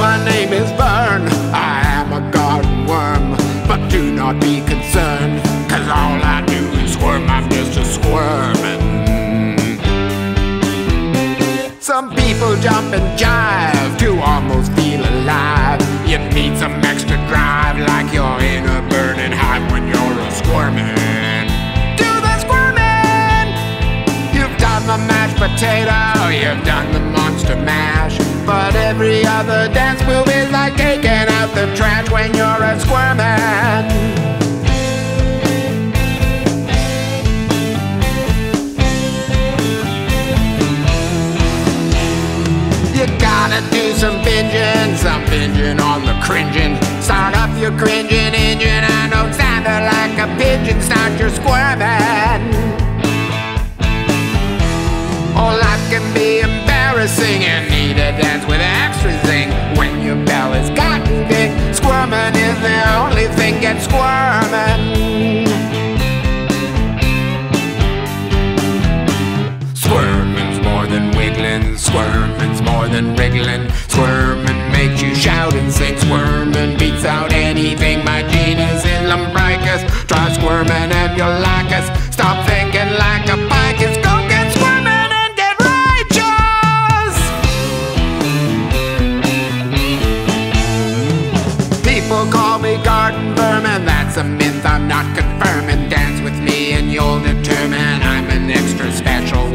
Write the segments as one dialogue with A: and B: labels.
A: my name is Vern. I am a garden worm, but do not be concerned, cause all I do is squirm. I'm just a squirming. Some people jump and jive to almost feel alive. You need some extra drive, like you're in a burning hive when you're a squirming. Do the squirming. You've done the mashed potato, you've done the monster mash. Every other dance move is like taking out the trash when you're a squirming. You gotta do some binging, some binging on the cringing. Start up your cringing engine. I know sounding like a pigeon. Start your squirming. Oh, life can be embarrassing. Squirming's more than wriggling. Squirming makes you shout and sing. Squirming beats out anything. My genus is lumbricus. Try squirming and you'll like us. Stop thinking like a picus. Go get squirming and get righteous. People call me garden vermin. That's a myth I'm not confirming. Dance with me and you'll determine I'm an extra special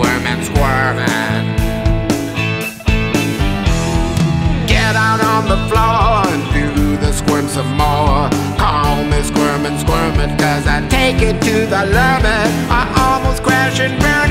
A: on the floor and do the squirm some more. Call me squirmin', squirmin', cause I take it to the limit. I almost crash and burn